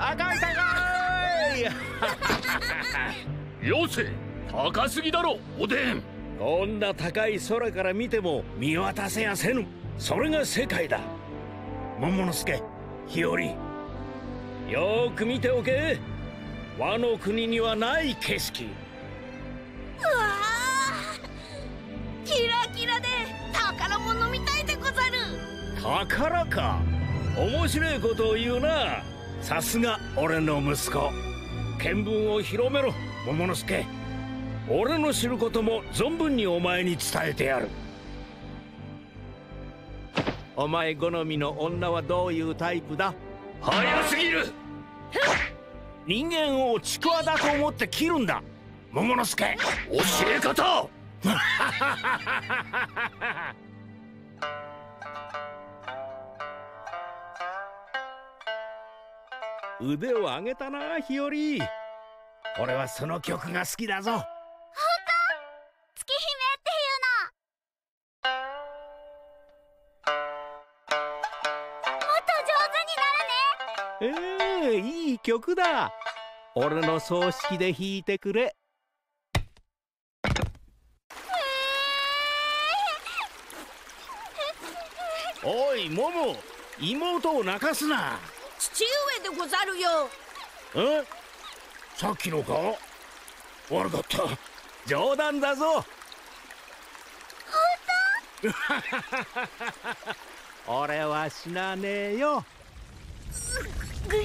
高い高い。よせ高すぎだろおでん。こんな高い空から見ても見渡せやせぬ。それが世界だ。桃之助日和。よーく見ておけ。和の国にはない景色。うわキラキラで宝物みたいでござる。宝か。面白いことを言うなさすが俺の息子。見聞を広めろ桃之助。俺の知ることも存分にお前に伝えてやる。お前好みの女はどういうタイプだ？早すぎる！人間をちくわだと思って切るんだ。桃之助教え方腕を上げたな日和。俺はその曲が好きだぞ。本当？月姫っていうの？もっと上手になるね。ええいい曲だ。俺の葬式で弾いてくれ。おいモモ妹を泣かすな父上でござるよ。え？さっきのか？悪かった。冗談だぞ。本当？俺は死なねえよ。ぐぐ